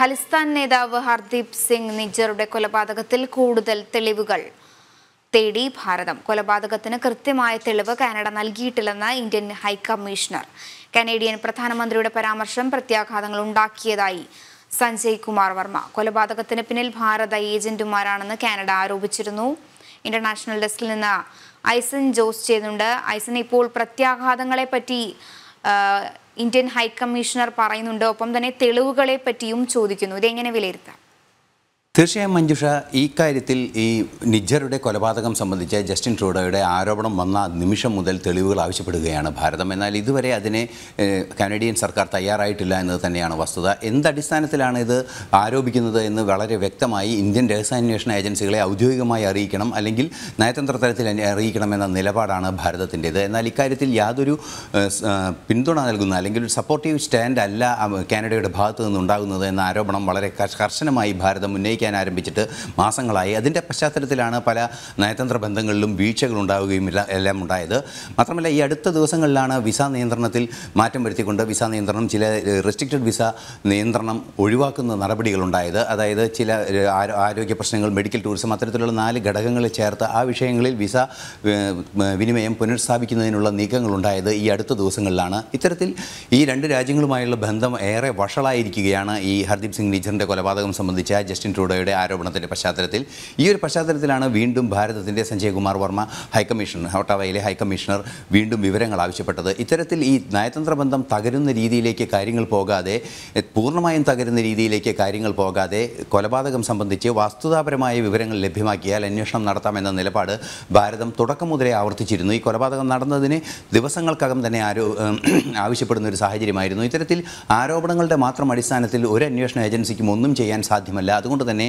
ഖലിസ്ഥാൻ നേതാവ് ഹർദീപ് സിംഗ് നിജറുടെ കൊലപാതകത്തിൽ കൂടുതൽ തെളിവുകൾ തേടി ഭാരതം. കൊലപാതകത്തിന് കൃത്യമായ തെളിവ് കാനഡ നൽകിയിട്ടില്ലെന്ന് ഇന്ത്യൻ ഹൈക്കമ്മീഷണർ. കനേഡിയൻ പ്രധാനമന്ത്രിയുടെ പരാമർശം പ്രത്യാഘാതങ്ങൾ ഉണ്ടാക്കിയതായി സഞ്ജയ് കുമാർ വർമ്മ. കൊലപാതകത്തിന് പിന്നിൽ ഭാരത ഏജന്റുമാരാണെന്ന് കാനഡ ആരോപിച്ചിരുന്നു. ഇന്റർനാഷണൽ ഡെസ്കിൽ നിന്ന് ഐസൻ ജോസ് ചെയ്യുന്നുണ്ട് ഐസൻ ഇപ്പോൾ പ്രത്യാഘാതങ്ങളെ പറ്റി ഇന്ത്യൻ ഹൈക്കമ്മീഷണർ പറയുന്നുണ്ട്. ഒപ്പം തന്നെ തെളിവുകളെ പറ്റിയും ചോദിക്കുന്നു. ഇതെങ്ങനെ വിലയിരുത്താം? തീർച്ചയായും മഞ്ജുഷ ഈ കാര്യത്തിൽ ഈ നിജ്ജറുടെ കൊലപാതകം സംബന്ധിച്ച് ജസ്റ്റിൻ ട്രൂഡോയുടെ ആരോപണം വന്ന നിമിഷം മുതൽ തെളിവുകൾ ആവശ്യപ്പെടുകയാണ് ഭാരതം. എന്നാൽ ഇതുവരെ അതിനെ കാനഡിയൻ സർക്കാർ തയ്യാറായിട്ടില്ല എന്നത് തന്നെയാണ് വസ്തുത. എന്തടിസ്ഥാനത്തിലാണ് ഇത് ആരോപിക്കുന്നത് എന്ന് വളരെ വ്യക്തമായി ഇന്ത്യൻ രഹസ്യാന്വേഷണ ഏജൻസികളെ ഔദ്യോഗികമായി അറിയിക്കണം അല്ലെങ്കിൽ നയതന്ത്ര തലത്തിൽ അറിയിക്കണമെന്ന നിലപാടാണ് ഭാരതത്തിന്റേത്. എന്നാൽ ഇക്കാര്യത്തിൽ യാതൊരു പിന്തുണ നൽകുന്ന അല്ലെങ്കിൽ ഒരു സപ്പോർട്ടീവ് സ്റ്റാൻഡ് അല്ല കാനഡയുടെ ഭാഗത്തു നിന്നുണ്ടാകുന്നത് എന്ന ആരോപണം വളരെ കർശ- കർശനമായി ഭാരതം ഉന്നയിക്കാൻ ആരംഭിച്ചിട്ട് മാസങ്ങളായി. അതിന്റെ പശ്ചാത്തലത്തിലാണ് പല നയതന്ത്ര ബന്ധങ്ങളിലും ഇല്ല- എല്ലാം ഉണ്ടായത്. മാത്രമല്ല ഈ അടുത്ത ദിവസങ്ങളിലാണ് വിസ നിയന്ത്രണത്തിൽ മാറ്റം വരുത്തിക്കൊണ്ട് വിസ നിയന്ത്രണം ചില റെസ്ട്രിക്റ്റഡ് വിസ നിയന്ത്രണം ഒഴിവാക്കുന്ന നടപടികളുണ്ടായത്. അതായത് ചില ആരോഗ്യ പ്രശ്നങ്ങൾ മെഡിക്കൽ ടൂറിസം അത്തരത്തിലുള്ള നാല് ഘടകങ്ങളെ ചേർത്ത് ആ വിഷയങ്ങളിൽ വിസ വിനിമയം പുനഃസ്ഥാപിക്കുന്നതിനുള്ള നീക്കങ്ങളുണ്ടായത് ഈ അടുത്ത ദിവസങ്ങളിലാണ്. ഇത്തരത്തിൽ ഈ രണ്ട് രാജ്യങ്ങളുമായുള്ള ബന്ധം ഏറെ വഷളായിരിക്കുകയാണ് ഈ ഹർദീപ് സിംഗ് നീച്ചറിന്റെ കൊലപാതകം സംബന്ധിച്ച ജസ്റ്റിൻ ട്രൂഡോയുടെ ആരോപണത്തിന്റെ പശ്ചാത്തലത്തിൽ ഈ ഒരു പശ്ചാത്തലത്തിലാണ് വീണ്ടും ഭാരതത്തിന്റെ സഞ്ജയ് കുമാർ വർമ്മ ഹൈക്കമ്മീഷണർ ഹോട്ടാവയിലെ ഹൈക്കമ്മീഷണർ വീണ്ടും വിവരങ്ങൾ ആവശ്യപ്പെട്ടത്. ഇത്തരത്തിൽ ഈ നയതന്ത്ര ബന്ധം തകരുന്ന രീതിയിലേക്ക് കാര്യങ്ങൾ പോകാതെ പൂർണമായും തകരുന്ന രീതിയിലേക്ക് കാര്യങ്ങൾ പോകാതെ കൊലപാതകം സംബന്ധിച്ച് വസ്തുതാപരമായ വിവരങ്ങൾ ലഭ്യമാക്കിയാൽ അന്വേഷണം നടത്താമെന്ന നിലപാട് ഭാരതം തുടക്കം മുതലേ ആവർത്തിച്ചിരുന്നു. ഈ കൊലപാതകം നടന്നതിന് ദിവസങ്ങൾക്കകം തന്നെ ആരോ ആവശ്യപ്പെടുന്ന ഒരു സാഹചര്യമായിരുന്നു. ഇത്തരത്തിൽ ആരോപണങ്ങളുടെ മാത്രം അടിസ്ഥാനത്തിൽ ഒരു അന്വേഷണ ഏജൻസിക്കും ഒന്നും ചെയ്യാൻ സാധ്യമല്ല. അതുകൊണ്ട് തന്നെ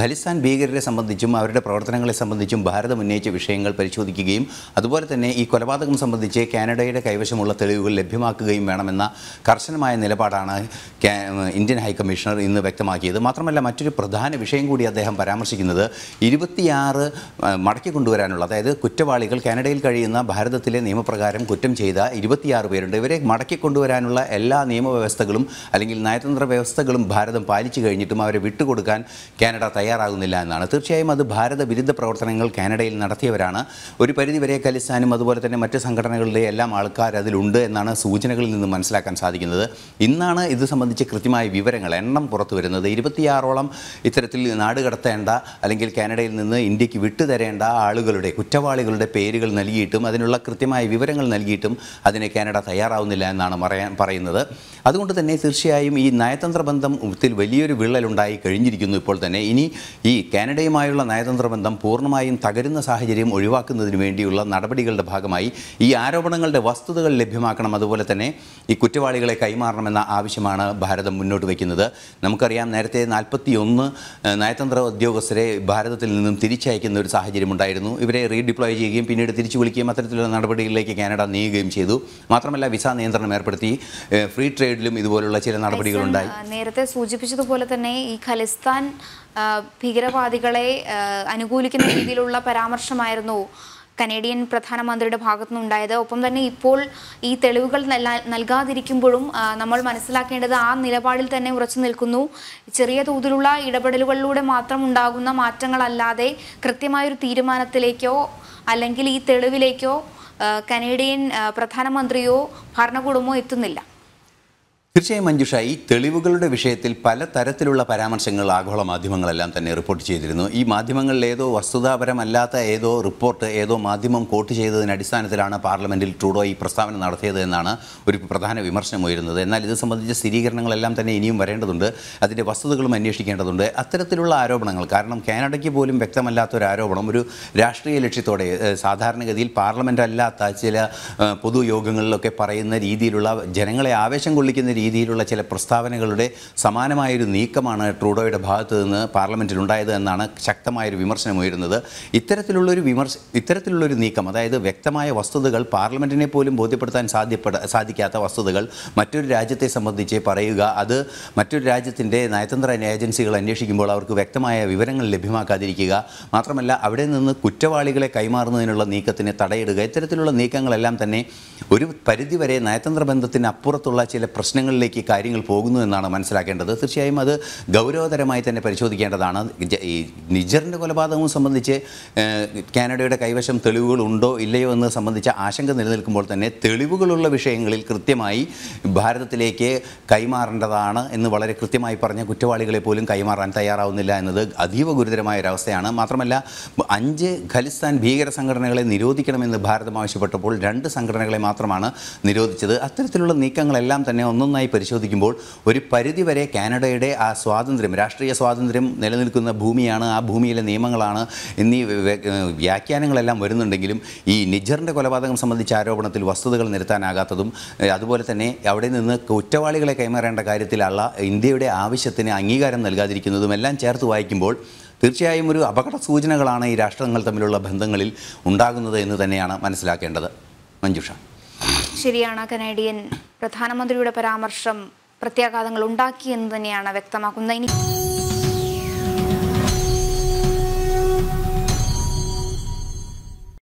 ഖലിസ്ഥാൻ ഭീകരരെ സംബന്ധിച്ചും അവരുടെ പ്രവർത്തനങ്ങളെ സംബന്ധിച്ചും ഭാരതം ഉന്നയിച്ച വിഷയങ്ങൾ പരിശോധിക്കുകയും അതുപോലെ തന്നെ ഈ കൊലപാതകം സംബന്ധിച്ച് കാനഡയുടെ കൈവശമുള്ള തെളിവുകൾ ലഭ്യമാക്കുകയും വേണമെന്ന കർശനമായ നിലപാടാണ് ഇന്ത്യൻ ഹൈക്കമ്മീഷണർ ഇന്ന് വ്യക്തമാക്കിയത്. മാത്രമല്ല മറ്റൊരു പ്രധാന വിഷയം കൂടി അദ്ദേഹം പരാമർശിക്കുന്നത് ഇരുപത്തിയാറ് മടക്കി കൊണ്ടുവരാനുള്ള അതായത് കുറ്റവാളികൾ കാനഡയിൽ കഴിയുന്ന ഭാരതത്തിലെ നിയമപ്രകാരം കുറ്റം ചെയ്ത ഇരുപത്തിയാറ് പേരുണ്ട്. ഇവരെ മടക്കി കൊണ്ടുവരാനുള്ള എല്ലാ നിയമവ്യവസ്ഥകളും അല്ലെങ്കിൽ നയതന്ത്ര വ്യവസ്ഥകളും ഭാരതം പാലിച്ചു കഴിഞ്ഞിട്ടും അവരെ വിട്ടുകൊടുക്കാൻ കാനഡ തയ്യാറാകുന്നില്ല എന്നാണ്. തീർച്ചയായും അത് ഭാരത വിരുദ്ധ പ്രവർത്തനങ്ങൾ കാനഡയിൽ നടത്തിയവരാണ്. ഒരു പരിധിവരെ ഖലിസ്ഥാനും അതുപോലെ തന്നെ മറ്റ് സംഘടനകളുടെ എല്ലാം ആൾക്കാർ അതിലുണ്ട് എന്നാണ് സൂചനകളിൽ നിന്ന് മനസ്സിലാക്കാൻ സാധിക്കുന്നത്. ഇന്നാണ് ഇത് സംബന്ധിച്ച് കൃത്യമായ വിവരങ്ങൾ എണ്ണം പുറത്തു വരുന്നത്. ഇരുപത്തിയാറോളം ഇത്തരത്തിൽ നാട് കടത്തേണ്ട അല്ലെങ്കിൽ കാനഡയിൽ നിന്ന് ഇന്ത്യയ്ക്ക് വിട്ടുതരേണ്ട ആളുകളുടെ കുറ്റവാളികളുടെ പേരുകൾ നൽകിയിട്ടും അതിനുള്ള കൃത്യമായ വിവരങ്ങൾ നൽകിയിട്ടും അതിനെ കാനഡ തയ്യാറാവുന്നില്ല എന്നാണ് പറയാൻ പറയുന്നത്. അതുകൊണ്ട് തന്നെ തീർച്ചയായും ഈ നയതന്ത്ര ബന്ധം വലിയൊരു വിള്ളലുണ്ടായി കഴിഞ്ഞിരിക്കുന്നു ഇപ്പോൾ തന്നെ. ഇനി ഈ കാനഡയുമായുള്ള നയതന്ത്ര ബന്ധം പൂർണമായും തകരുന്ന സാഹചര്യം ഒഴിവാക്കുന്നതിന് വേണ്ടിയുള്ള നടപടികളുടെ ഭാഗമായി ഈ ആരോപണങ്ങളുടെ വസ്തുതകൾ ലഭ്യമാക്കണം. അതുപോലെ തന്നെ ഈ കുറ്റവാളികളെ കൈമാറണമെന്ന ആവശ്യമാണ് ഭാരതം മുന്നോട്ട് വയ്ക്കുന്നത്. നമുക്കറിയാം നേരത്തെ നാൽപ്പത്തി ഒന്ന് നയതന്ത്ര ഉദ്യോഗസ്ഥരെ ഭാരതത്തിൽ നിന്നും തിരിച്ചയക്കുന്ന ഒരു സാഹചര്യം ഉണ്ടായിരുന്നു. ഇവരെ റീഡിപ്ലോയ് ചെയ്യുകയും പിന്നീട് തിരിച്ചു വിളിക്കുകയും അത്തരത്തിലുള്ള നടപടികളിലേക്ക് കാനഡ നീങ്ങുകയും ചെയ്തു. മാത്രമല്ല വിസ നിയന്ത്രണം ഏർപ്പെടുത്തി. ഫ്രീ ട്രേഡിലും ഇതുപോലുള്ള ചില നടപടികളുണ്ടായി. നേരത്തെ സൂചിപ്പിച്ചതുപോലെ തന്നെ ഈ ഖലിസ്ഥാൻ ഭീകരവാദികളെ അനുകൂലിക്കുന്ന രീതിയിലുള്ള പരാമർശമായിരുന്നു കനേഡിയൻ പ്രധാനമന്ത്രിയുടെ ഭാഗത്തു നിന്നുണ്ടായത് ഒപ്പം തന്നെ ഇപ്പോൾ ഈ തെളിവുകൾ നൽകാ- നൽകാതിരിക്കുമ്പോഴും നമ്മൾ മനസ്സിലാക്കേണ്ടത് ആ നിലപാടിൽ തന്നെ ഉറച്ചു നിൽക്കുന്നു. ചെറിയ തോതിലുള്ള ഇടപെടലുകളിലൂടെ മാത്രം ഉണ്ടാകുന്ന മാറ്റങ്ങളല്ലാതെ കൃത്യമായൊരു തീരുമാനത്തിലേക്കോ അല്ലെങ്കിൽ ഈ തെളിവിലേക്കോ കനേഡിയൻ പ്രധാനമന്ത്രിയോ ഭരണകൂടമോ എത്തുന്നില്ല. തീർച്ചയായും മഞ്ജുഷ ഈ തെളിവുകളുടെ വിഷയത്തിൽ പല തരത്തിലുള്ള പരാമർശങ്ങൾ ആഗോള മാധ്യമങ്ങളെല്ലാം തന്നെ റിപ്പോർട്ട് ചെയ്തിരുന്നു. ഈ മാധ്യമങ്ങളിൽ ഏതോ വസ്തുതാപരമല്ലാത്ത ഏതോ റിപ്പോർട്ട് ഏതോ മാധ്യമം കോട്ട് ചെയ്തതിന് അടിസ്ഥാനത്തിലാണ് പാർലമെന്റിൽ ട്രൂഡോ ഈ പ്രസ്താവന നടത്തിയത് എന്നാണ് ഒരു പ്രധാന വിമർശനം ഉയരുന്നത്. എന്നാൽ ഇത് സംബന്ധിച്ച സ്ഥിരീകരണങ്ങളെല്ലാം തന്നെ ഇനിയും വരേണ്ടതുണ്ട്. അതിന്റെ വസ്തുതകളും അന്വേഷിക്കേണ്ടതുണ്ട്. അത്തരത്തിലുള്ള ആരോപണങ്ങൾ കാരണം കാനഡയ്ക്ക് പോലും വ്യക്തമല്ലാത്ത ഒരു ആരോപണം ഒരു രാഷ്ട്രീയ ലക്ഷ്യത്തോടെ സാധാരണഗതിയിൽ പാർലമെന്റ് അല്ലാത്ത ചില പൊതുയോഗങ്ങളിലൊക്കെ പറയുന്ന രീതിയിലുള്ള ജനങ്ങളെ ആവേശം കൊള്ളിക്കുന്ന രീതിയിലുള്ള ചില പ്രസ്താവനകളുടെ സമാനമായൊരു നീക്കമാണ് ട്രൂഡോയുടെ ഭാഗത്തു നിന്ന് പാർലമെന്റിൽ ഉണ്ടായത് എന്നാണ് ശക്തമായൊരു വിമർശനം ഉയരുന്നത്. ഇത്തരത്തിലുള്ളൊരു വിമർശ ഇത്തരത്തിലുള്ളൊരു നീക്കം അതായത് വ്യക്തമായ വസ്തുതകൾ പാർലമെന്റിനെ പോലും ബോധ്യപ്പെടുത്താൻ സാധ്യപ്പെട സാധിക്കാത്ത വസ്തുതകൾ മറ്റൊരു രാജ്യത്തെ സംബന്ധിച്ച് പറയുക അത് മറ്റൊരു രാജ്യത്തിന്റെ നയതന്ത്ര ഏജൻസികൾ അന്വേഷിക്കുമ്പോൾ അവർക്ക് വ്യക്തമായ വിവരങ്ങൾ ലഭ്യമാക്കാതിരിക്കുക മാത്രമല്ല അവിടെ നിന്ന് കുറ്റവാളികളെ കൈമാറുന്നതിനുള്ള നീക്കത്തിന് തടയിടുക ഇത്തരത്തിലുള്ള നീക്കങ്ങളെല്ലാം തന്നെ ഒരു പരിധിവരെ നയതന്ത്ര ബന്ധത്തിന് അപ്പുറത്തുള്ള ചില പ്രശ്നങ്ങൾ തലങ്ങളിലേക്ക് കാര്യങ്ങൾ പോകുന്നു എന്നാണ് മനസ്സിലാക്കേണ്ടത്. തീർച്ചയായും അത് ഗൗരവതരമായി തന്നെ പരിശോധിക്കേണ്ടതാണ്. ഈ നിജറിന്റെ കൊലപാതകവും സംബന്ധിച്ച് കാനഡയുടെ കൈവശം തെളിവുകൾ ഉണ്ടോ ഇല്ലയോ എന്ന് സംബന്ധിച്ച ആശങ്ക നിലനിൽക്കുമ്പോൾ തന്നെ തെളിവുകളുള്ള വിഷയങ്ങളിൽ കൃത്യമായി ഭാരതത്തിലേക്ക് കൈമാറേണ്ടതാണ് എന്ന് വളരെ കൃത്യമായി പറഞ്ഞ കുറ്റവാളികളെ പോലും കൈമാറാൻ തയ്യാറാവുന്നില്ല എന്നത് അതീവ ഗുരുതരമായ ഒരവസ്ഥയാണ് മാത്രമല്ല അഞ്ച് ഖലിസ്ഥാൻ ഭീകര സംഘടനകളെ നിരോധിക്കണമെന്ന് ഭാരതം ആവശ്യപ്പെട്ടപ്പോൾ രണ്ട് സംഘടനകളെ മാത്രമാണ് നിരോധിച്ചത്. അത്തരത്തിലുള്ള നീക്കങ്ങളെല്ലാം തന്നെ ഒന്നൊന്നായി പരിശോധിക്കുമ്പോൾ ഒരു പരിധിവരെ കാനഡയുടെ ആ സ്വാതന്ത്ര്യം രാഷ്ട്രീയ സ്വാതന്ത്ര്യം നിലനിൽക്കുന്ന ഭൂമിയാണ് ആ ഭൂമിയിലെ നിയമങ്ങളാണ് എന്നീ വ്യാഖ്യാനങ്ങളെല്ലാം വരുന്നുണ്ടെങ്കിലും ഈ നിജറിന്റെ കൊലപാതകം സംബന്ധിച്ച ആരോപണത്തിൽ വസ്തുതകൾ നിരത്താനാകാത്തതും അതുപോലെ തന്നെ അവിടെ നിന്ന് കുറ്റവാളികളെ കൈമാറേണ്ട കാര്യത്തിലുള്ള ഇന്ത്യയുടെ ആവശ്യത്തിന് അംഗീകാരം നൽകാതിരിക്കുന്നതും എല്ലാം ചേർത്ത് വായിക്കുമ്പോൾ തീർച്ചയായും ഒരു അപകട സൂചനകളാണ് ഈ രാഷ്ട്രങ്ങൾ തമ്മിലുള്ള ബന്ധങ്ങളിൽ ഉണ്ടാകുന്നത് എന്ന് തന്നെയാണ് മനസ്സിലാക്കേണ്ടത്. മഞ്ജുഷ. ശരിയാണ്. കനേഡിയൻ പ്രധാനമന്ത്രിയുടെ പരാമർശം പ്രത്യാഘാതങ്ങൾ ഉണ്ടാക്കിയെന്ന് തന്നെയാണ് വ്യക്തമാക്കുന്നത്. ഇനി